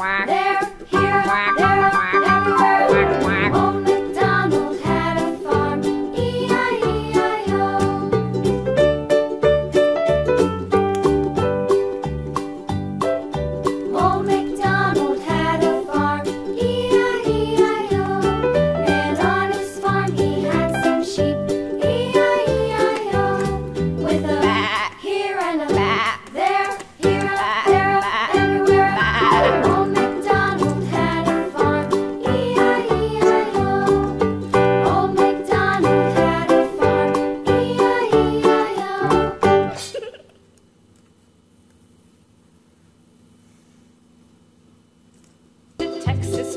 quack. They're here, quack, everywhere. Old MacDonald had a farm, E-I-E-I-O. Old MacDonald had a farm, E-I-E-I-O. And on his farm he had some sheep, E-I-E-I-O. With a here and a there, here, there, everywhere. Texas